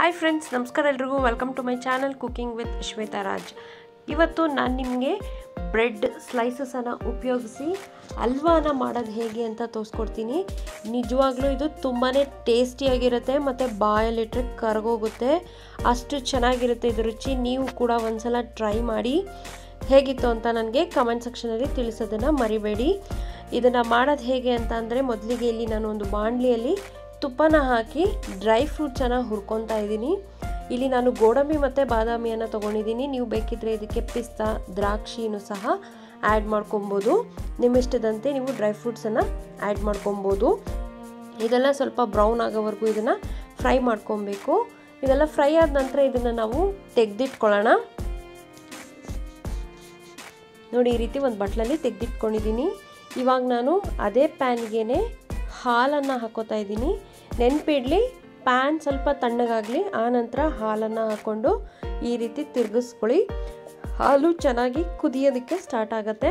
Hi friends ನಮಸ್ಕಾರ ಎಲ್ರಿಗೂ. Welcome to my channel cooking with Shweta Raj ಇವತ್ತು ನಾನು ನಿಮಗೆ ಬ್ರೆಡ್ ಸ್ಲೈಸಸನ್ನು ಉಪಯೋಗಿಸಿ ಹಲ್ವಾನ ಮಾಡೋದು ಹೇಗೆ ಅಂತ ತೋರಿಸ್ಕೊಡ್ತೀನಿ. ನಿಜವಾಗ್ಲೂ ಇದು ತುಂಬಾ ಟೇಸ್ಟಿಯಾಗಿರುತ್ತೆ ಮತ್ತು ಬಾಯಲ್ಲಿಟ್ಟರೆ ಕರಗೋಗುತ್ತೆ. ಅಷ್ಟು ಚೆನ್ನಾಗಿರುತ್ತೆ ಇದು ರುಚಿ. ನೀವು ಕೂಡ ಒಂದ್ಸಲ ಟ್ರೈ ಮಾಡಿ ಹೇಗಿತ್ತು ಅಂತ ನನಗೆ ಕಮೆಂಟ್ ಸೆಕ್ಷನಲ್ಲಿ ತಿಳಿಸೋದನ್ನು ಮರಿಬೇಡಿ. ಇದನ್ನು ಮಾಡೋದು ಹೇಗೆ ಅಂತ ಅಂದರೆ ಮೊದಲಿಗೆ ಇಲ್ಲಿ ನಾನು ಒಂದು ಬಾಣಲಿಯಲ್ಲಿ ತುಪ್ಪನ ಹಾಕಿ ಡ್ರೈ ಫ್ರೂಟ್ಸನ್ನು ಹುರ್ಕೊತಾ ಇದ್ದೀನಿ. ಇಲ್ಲಿ ನಾನು ಗೋಡಂಬಿ ಮತ್ತು ಬಾದಾಮಿಯನ್ನು ತೊಗೊಂಡಿದ್ದೀನಿ. ನೀವು ಬೇಕಿದ್ದರೆ ಇದಕ್ಕೆ ಪಿಸ್ತಾ, ದ್ರಾಕ್ಷಿನೂ ಸಹ ಆ್ಯಡ್ ಮಾಡ್ಕೊಬೋದು. ನಿಮ್ಮಿಷ್ಟದಂತೆ ನೀವು ಡ್ರೈ ಫ್ರೂಟ್ಸನ್ನು ಆ್ಯಡ್ ಮಾಡ್ಕೊಬೋದು. ಇದೆಲ್ಲ ಸ್ವಲ್ಪ ಬ್ರೌನ್ ಆಗೋವರೆಗೂ ಇದನ್ನು ಫ್ರೈ ಮಾಡ್ಕೊಬೇಕು. ಇದೆಲ್ಲ ಫ್ರೈ ಆದ ನಂತರ ಇದನ್ನು ನಾವು ತೆಗೆದಿಟ್ಕೊಳ್ಳೋಣ. ನೋಡಿ, ಈ ರೀತಿ ಒಂದು ಬಟ್ಲಲ್ಲಿ ತೆಗೆದಿಟ್ಕೊಂಡಿದ್ದೀನಿ. ಇವಾಗ ನಾನು ಅದೇ ಪ್ಯಾನ್ಗೆ ಹಾಲನ್ನು ಹಾಕೋತಾ ಇದ್ದೀನಿ. ನೆನಪಿಡ್ಲಿ, ಪ್ಯಾನ್ ಸ್ವಲ್ಪ ತಣ್ಣಗಾಗಲಿ, ಆನಂತರ ಹಾಲನ್ನು ಹಾಕ್ಕೊಂಡು ಈ ರೀತಿ ತಿರುಗಿಸ್ಕೊಳ್ಳಿ. ಹಾಲು ಚೆನ್ನಾಗಿ ಕುದಿಯೋದಕ್ಕೆ ಸ್ಟಾರ್ಟ್ ಆಗುತ್ತೆ.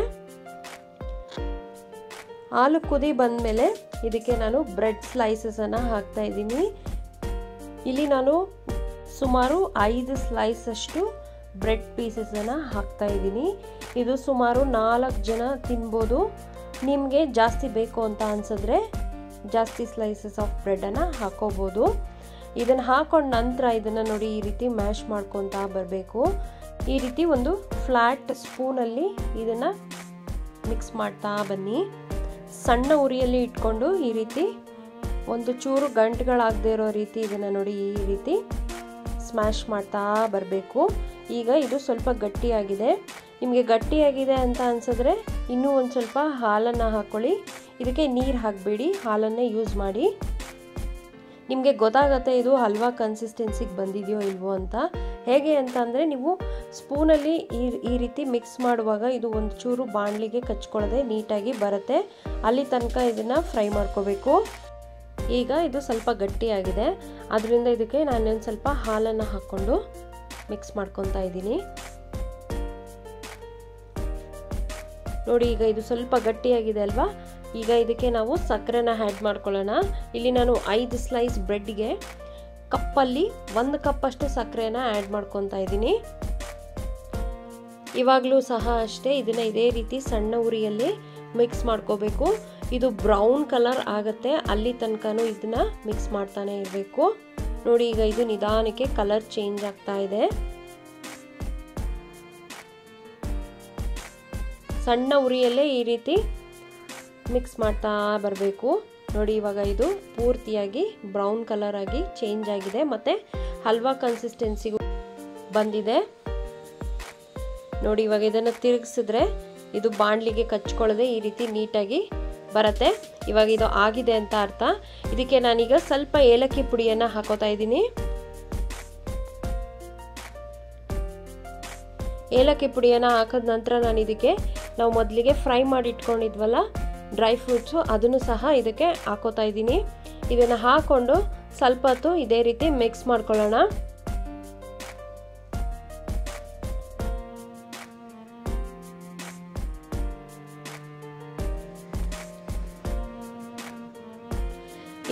ಹಾಲು ಕುದಿ ಬಂದಮೇಲೆ ಇದಕ್ಕೆ ನಾನು ಬ್ರೆಡ್ ಸ್ಲೈಸಸನ್ನು ಹಾಕ್ತಾ ಇದ್ದೀನಿ. ಇಲ್ಲಿ ನಾನು ಸುಮಾರು ಐದು ಸ್ಲೈಸ್ ಅಷ್ಟು ಬ್ರೆಡ್ ಪೀಸಸನ್ನು ಹಾಕ್ತಾ ಇದ್ದೀನಿ. ಇದು ಸುಮಾರು ನಾಲ್ಕು ಜನ ತಿನ್ಬೋದು. ನಿಮಗೆ ಜಾಸ್ತಿ ಬೇಕು ಅಂತ ಅನ್ಸಿದ್ರೆ ಜಾಸ್ತಿ ಸ್ಲೈಸಸ್ ಆಫ್ ಬ್ರೆಡನ್ನು ಹಾಕೋಬೋದು. ಇದನ್ನು ಹಾಕೊಂಡ ನಂತರ ಇದನ್ನು ನೋಡಿ ಈ ರೀತಿ ಮ್ಯಾಶ್ ಮಾಡ್ಕೊತಾ ಬರಬೇಕು. ಈ ರೀತಿ ಒಂದು ಫ್ಲ್ಯಾಟ್ ಸ್ಪೂನಲ್ಲಿ ಇದನ್ನು ಮಿಕ್ಸ್ ಮಾಡ್ತಾ ಬನ್ನಿ. ಸಣ್ಣ ಉರಿಯಲ್ಲಿ ಇಟ್ಕೊಂಡು ಈ ರೀತಿ ಒಂದು ಚೂರು ಗಂಟುಗಳಾಗದೇ ಇರೋ ರೀತಿ ಇದನ್ನು ನೋಡಿ ಈ ರೀತಿ ಸ್ಮ್ಯಾಶ್ ಮಾಡ್ತಾ ಬರಬೇಕು. ಈಗ ಇದು ಸ್ವಲ್ಪ ಗಟ್ಟಿಯಾಗಿದೆ. ನಿಮಗೆ ಗಟ್ಟಿಯಾಗಿದೆ ಅಂತ ಅನ್ಸಿದ್ರೆ ಇನ್ನೂ ಒಂದು ಸ್ವಲ್ಪ ಹಾಲನ್ನು ಹಾಕ್ಕೊಳ್ಳಿ ಇದಕ್ಕೆ ನೀರು ಹಾಕಬೇಡಿ. ಹಾಲನ್ನೇ ಯೂಸ್ ಮಾಡಿ. ನಿಮಗೆ ಗೊತ್ತಾಗತ್ತೆ ಇದು ಹಲ್ವಾ ಕನ್ಸಿಸ್ಟೆನ್ಸಿಗೆ ಬಂದಿದೆಯೋ ಇಲ್ವೋ ಅಂತ. ಹೇಗೆ ಅಂತ ಅಂದರೆ ನೀವು ಸ್ಪೂನಲ್ಲಿ ಈ ಈ ರೀತಿ ಮಿಕ್ಸ್ ಮಾಡುವಾಗ ಇದು ಒಂದು ಚೂರು ಬಾಣಲಿಗೆ ಕಚ್ಕೊಳ್ಳದೆ ನೀಟಾಗಿ ಬರುತ್ತೆ. ಅಲ್ಲಿ ತನಕ ಇದನ್ನು ಫ್ರೈ ಮಾಡ್ಕೋಬೇಕು. ಈಗ ಇದು ಸ್ವಲ್ಪ ಗಟ್ಟಿಯಾಗಿದೆ. ಅದರಿಂದ ಇದಕ್ಕೆ ನಾನೊಂದು ಸ್ವಲ್ಪ ಹಾಲನ್ನು ಹಾಕ್ಕೊಂಡು ಮಿಕ್ಸ್ ಮಾಡ್ಕೊತಾ ಇದ್ದೀನಿ. ನೋಡಿ, ಈಗ ಇದು ಸ್ವಲ್ಪ ಗಟ್ಟಿಯಾಗಿದೆ ಅಲ್ವಾ? ಈಗ ಇದಕ್ಕೆ ನಾವು ಸಕ್ಕರೆನ ಆ್ಯಡ್ ಮಾಡ್ಕೊಳ್ಳೋಣ. ಇಲ್ಲಿ ನಾನು ಐದು ಸ್ಲೈಸ್ ಬ್ರೆಡ್ಗೆ ಕಪ್ಪಲ್ಲಿ ಒಂದು ಕಪ್ಪಷ್ಟು ಸಕ್ಕರೆನ ಆ್ಯಡ್ ಮಾಡ್ಕೊತಾ ಇದ್ದೀನಿ. ಇವಾಗಲೂ ಸಹ ಅಷ್ಟೇ, ಇದನ್ನು ಇದೇ ರೀತಿ ಸಣ್ಣ ಉರಿಯಲ್ಲಿ ಮಿಕ್ಸ್ ಮಾಡ್ಕೋಬೇಕು. ಇದು ಬ್ರೌನ್ ಕಲರ್ ಆಗುತ್ತೆ, ಅಲ್ಲಿ ತನಕನೂ ಇದನ್ನ ಮಿಕ್ಸ್ ಮಾಡ್ತಾನೆ ಇರಬೇಕು. ನೋಡಿ, ಈಗ ಇದು ನಿಧಾನಕ್ಕೆ ಕಲರ್ ಚೇಂಜ್ ಆಗ್ತಾ ಇದೆ. ಸಣ್ಣ ಉರಿಯಲ್ಲೇ ಈ ರೀತಿ ಮಿಕ್ಸ್ ಮಾಡ್ತಾ ಬರಬೇಕು. ನೋಡಿ, ಇವಾಗ ಇದು ಪೂರ್ತಿಯಾಗಿ ಬ್ರೌನ್ ಕಲರ್ ಆಗಿ ಚೇಂಜ್ ಆಗಿದೆ. ಮತ್ತು ಹಲ್ವಾ ಕನ್ಸಿಸ್ಟೆನ್ಸಿಗೂ ಬಂದಿದೆ. ನೋಡಿ, ಇವಾಗ ಇದನ್ನು ತಿರುಗಿಸಿದ್ರೆ ಇದು ಬಾಣಲಿಗೆ ಕಚ್ಕೊಳ್ಳದೆ ಈ ರೀತಿ ನೀಟಾಗಿ ಬರುತ್ತೆ. ಇವಾಗ ಇದು ಆಗಿದೆ ಅಂತ ಅರ್ಥ. ಇದಕ್ಕೆ ನಾನೀಗ ಸ್ವಲ್ಪ ಏಲಕ್ಕಿ ಪುಡಿಯನ್ನು ಹಾಕೋತಾ ಇದ್ದೀನಿ. ಏಲಕ್ಕಿ ಪುಡಿಯನ್ನು ಹಾಕಿದ ನಂತರ ನಾನು ಇದಕ್ಕೆ ನಾವು ಮೊದಲಿಗೆ ಫ್ರೈ ಮಾಡಿ ಇಟ್ಕೊಂಡಿದ್ವಲ್ಲ ಡ್ರೈ ಫ್ರೂಟ್ಸು, ಅದನ್ನು ಸಹ ಇದಕ್ಕೆ ಹಾಕೋತಾ ಇದ್ದೀನಿ. ಇದನ್ನು ಹಾಕ್ಕೊಂಡು ಸ್ವಲ್ಪ ಹೊತ್ತು ಇದೇ ರೀತಿ ಮಿಕ್ಸ್ ಮಾಡ್ಕೊಳ್ಳೋಣ.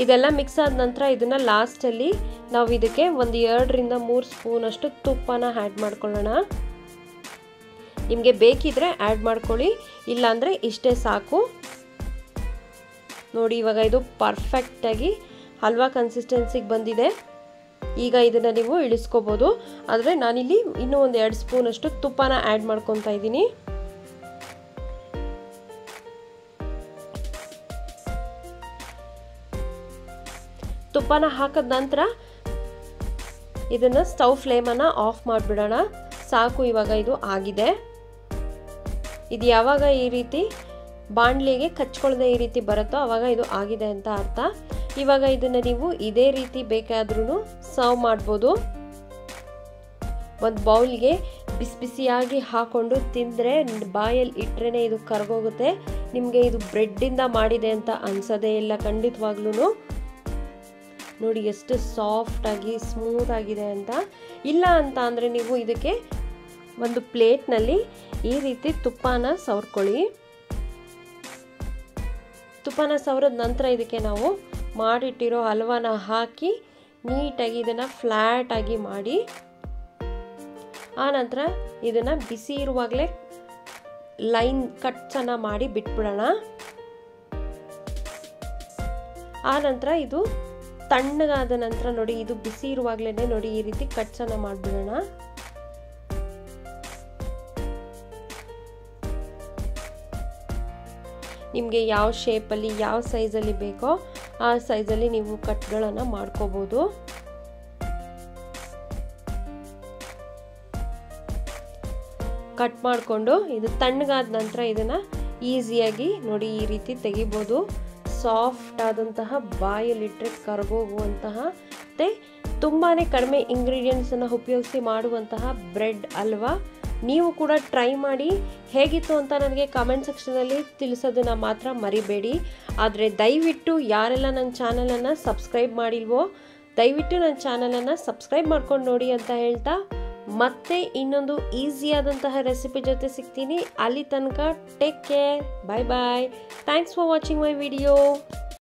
ಇದೆಲ್ಲ ಮಿಕ್ಸ್ ಆದ ನಂತರ ಇದನ್ನು ಲಾಸ್ಟಲ್ಲಿ ನಾವು ಇದಕ್ಕೆ ಒಂದು ಎರಡರಿಂದ ಮೂರು ಸ್ಪೂನಷ್ಟು ತುಪ್ಪನ ಆ್ಯಡ್ ಮಾಡ್ಕೊಳ್ಳೋಣ. ನಿಮಗೆ ಬೇಕಿದ್ರೆ ಆ್ಯಡ್ ಮಾಡ್ಕೊಳ್ಳಿ, ಇಲ್ಲಾಂದರೆ ಇಷ್ಟೇ ಸಾಕು. ನೋಡಿ, ಇವಾಗ ಇದು ಪರ್ಫೆಕ್ಟಾಗಿ ಹಲ್ವಾ ಕನ್ಸಿಸ್ಟೆನ್ಸಿಗೆ ಬಂದಿದೆ. ಈಗ ಇದನ್ನು ನೀವು ಇಳಿಸ್ಕೋಬೋದು. ಆದರೆ ನಾನಿಲ್ಲಿ ಇನ್ನೂ ಒಂದು ಎರಡು ಸ್ಪೂನಷ್ಟು ತುಪ್ಪನ ಆ್ಯಡ್ ಮಾಡ್ಕೊತಾ ಇದ್ದೀನಿ. ತುಪ್ಪನ ಹಾಕಿದ ನಂತರ ಇದನ್ನು ಸ್ಟವ್ ಫ್ಲೇಮನ್ನು ಆಫ್ ಮಾಡಿಬಿಡೋಣ. ಸಾಕು, ಇವಾಗ ಇದು ಆಗಿದೆ. ಇದು ಯಾವಾಗ ಈ ರೀತಿ ಬಾಣಲಿಗೆ ಕಚ್ಕೊಳ್ಳದೆ ಈ ರೀತಿ ಬರುತ್ತೋ ಆವಾಗ ಇದು ಆಗಿದೆ ಅಂತ ಅರ್ಥ. ಇವಾಗ ಇದನ್ನು ನೀವು ಇದೇ ರೀತಿ ಬೇಕಾದ್ರೂ ಸರ್ವ್ ಮಾಡ್ಬೋದು. ಒಂದು ಬೌಲ್ಗೆ ಬಿಸಿ ಬಿಸಿಯಾಗಿ ಹಾಕೊಂಡು ತಿಂದರೆ ಬಾಯಲ್ಲಿ ಇಟ್ಟರೆ ಇದು ಕರಗೋಗುತ್ತೆ. ನಿಮಗೆ ಇದು ಬ್ರೆಡ್ಡಿಂದ ಮಾಡಿದೆ ಅಂತ ಅನ್ಸೋದೇ ಇಲ್ಲ ಖಂಡಿತವಾಗ್ಲೂ ನೋಡಿ ಎಷ್ಟು ಸಾಫ್ಟಾಗಿ ಸ್ಮೂತ್ ಆಗಿದೆ ಅಂತ. ಇಲ್ಲ ಅಂತ ಅಂದರೆ ನೀವು ಇದಕ್ಕೆ ಒಂದು ಪ್ಲೇಟ್ನಲ್ಲಿ ಈ ರೀತಿ ತುಪ್ಪನ ಸವರ್ಕೊಳ್ಳಿ. ತುಪ್ಪನ ಸವರದ ನಂತರ ಇದಕ್ಕೆ ನಾವು ಮಾಡಿಟ್ಟಿರೋ ಹಲ್ವಾನ ಹಾಕಿ ನೀಟಾಗಿ ಇದನ್ನು ಫ್ಲ್ಯಾಟಾಗಿ ಮಾಡಿ. ಆನಂತರ ಇದನ್ನು ಬಿಸಿ ಇರುವಾಗಲೇ ಲೈನ್ ಕಟ್ಸನ್ನು ಮಾಡಿ ಬಿಟ್ಬಿಡೋಣ. ಆನಂತರ ಇದು ತಣ್ಣಗಾದ ನಂತರ ನೋಡಿ, ಇದು ಬಿಸಿ ಇರುವಾಗಲೇ ನೋಡಿ ಈ ರೀತಿ ಕಟ್ಸನ್ನು ಮಾಡಿಬಿಡೋಣ. ನಿಮಗೆ ಯಾವ ಶೇಪಲ್ಲಿ ಯಾವ ಸೈಜಲ್ಲಿ ಬೇಕೋ ಆ ಸೈಜಲ್ಲಿ ನೀವು ಕಟ್ಗಳನ್ನು ಮಾಡ್ಕೋಬೋದು. ಕಟ್ ಮಾಡಿಕೊಂಡು ಇದು ತಣ್ಣಗಾದ ನಂತರ ಇದನ್ನು ಈಸಿಯಾಗಿ ನೋಡಿ ಈ ರೀತಿ ತೆಗಿಬೋದು. ಸಾಫ್ಟ್ ಆದಂತಹ ಬಾಯಲ್ಲಿಟ್ಟರೆ ಕರಗೋಗುವಂತಹ ಮತ್ತು ತುಂಬಾ ಕಡಿಮೆ ಇಂಗ್ರೀಡಿಯೆಂಟ್ಸನ್ನು ಉಪಯೋಗಿಸಿ ಮಾಡುವಂತಹ ಬ್ರೆಡ್ ಅಲ್ವಾ? ನೀವು ಕೂಡ ಟ್ರೈ ಮಾಡಿ ಹೇಗಿತ್ತು ಅಂತ ನನಗೆ ಕಾಮೆಂಟ್ ಸೆಕ್ಷನಲ್ಲಿ ತಿಳಿಸೋದನ್ನು ಮಾತ್ರ ಮರಿಬೇಡಿ. ಆದರೆ ದಯವಿಟ್ಟು ಯಾರೆಲ್ಲ ನನ್ನ ಚಾನಲನ್ನು ಸಬ್ಸ್ಕ್ರೈಬ್ ಮಾಡಿಲ್ವೋ, ದಯವಿಟ್ಟು ನನ್ನ ಚಾನಲನ್ನು ಸಬ್ಸ್ಕ್ರೈಬ್ ಮಾಡ್ಕೊಂಡು ನೋಡಿ ಅಂತ ಹೇಳ್ತಾ ಮತ್ತೆ ಇನ್ನೊಂದು ಈಸಿಯಾದಂತಹ ರೆಸಿಪಿ ಜೊತೆ ಸಿಗ್ತೀನಿ. ಅಲ್ಲಿ ತನಕ take care bye bye thanks for watching my video